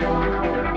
Música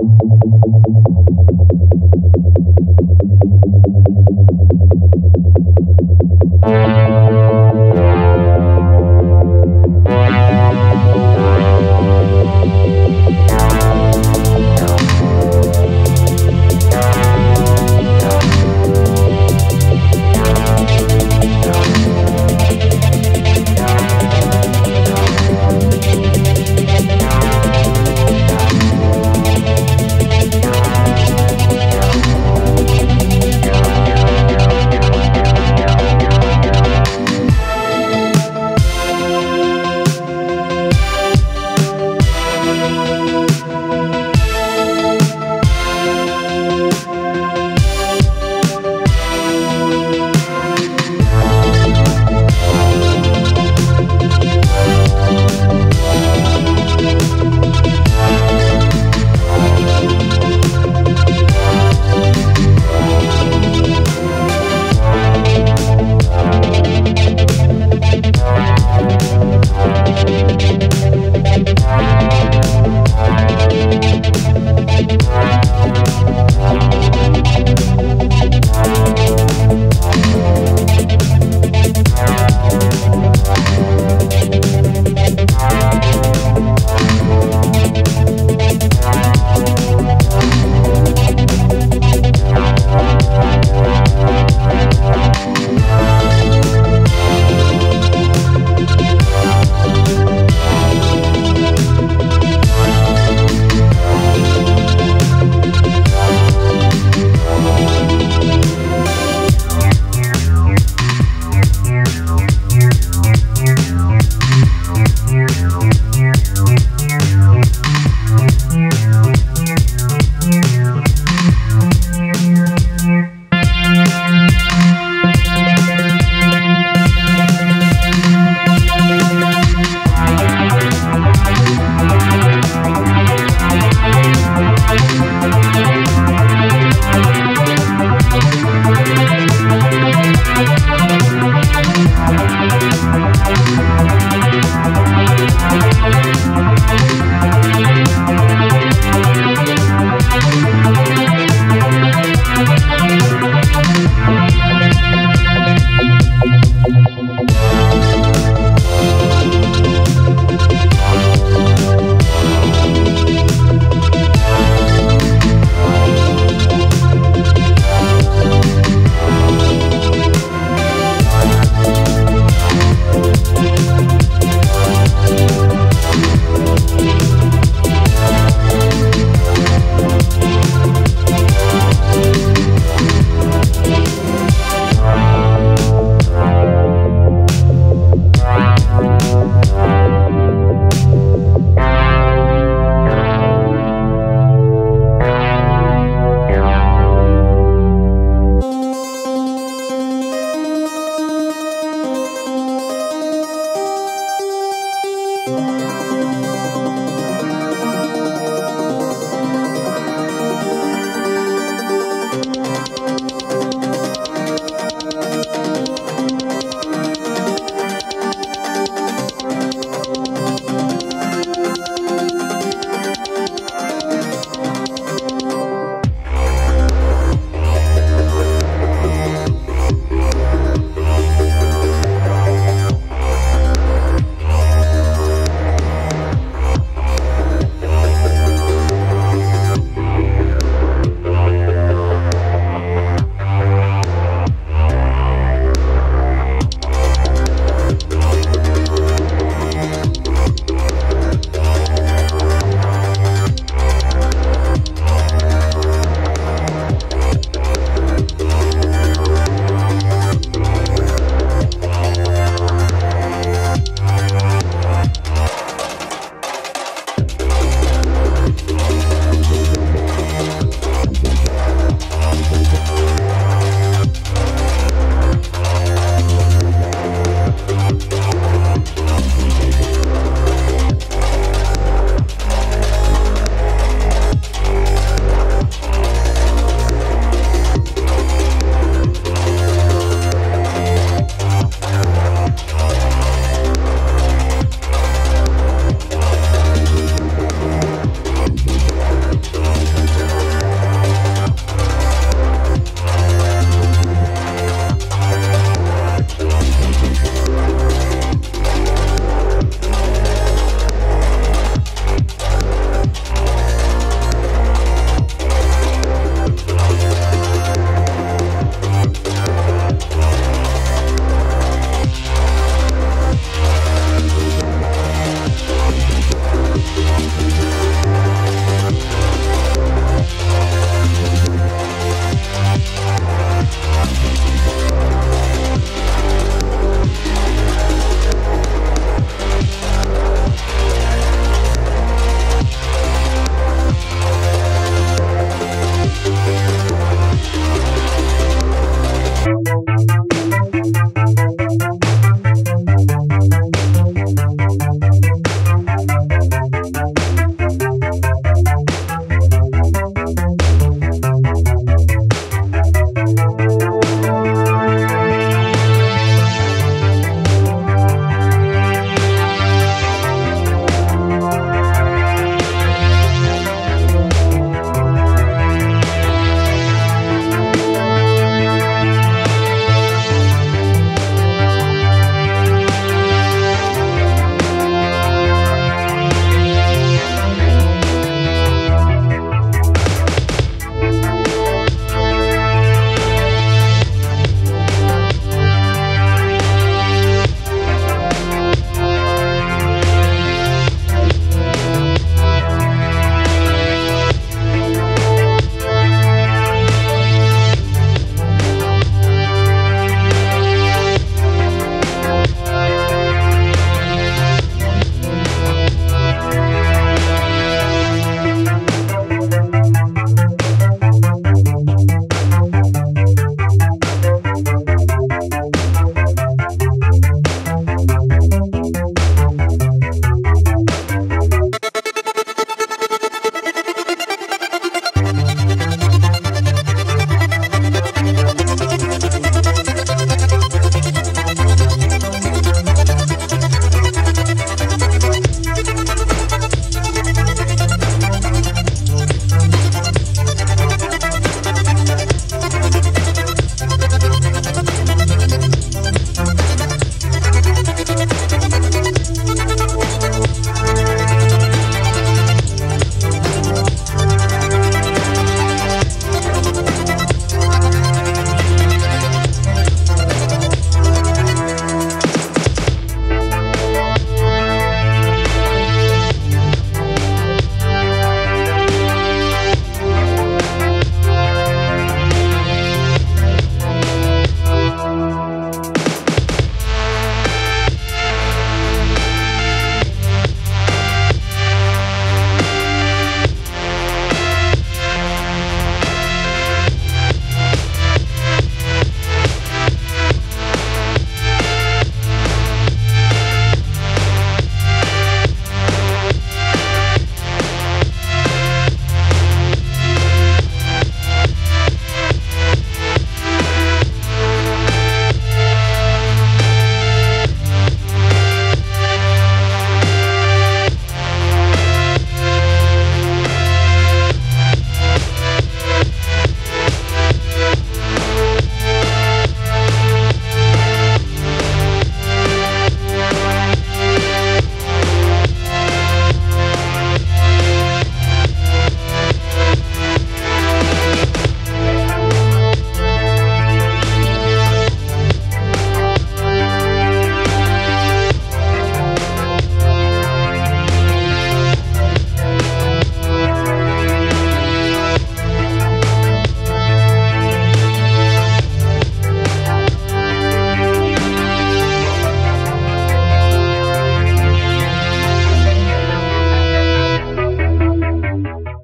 Thank you.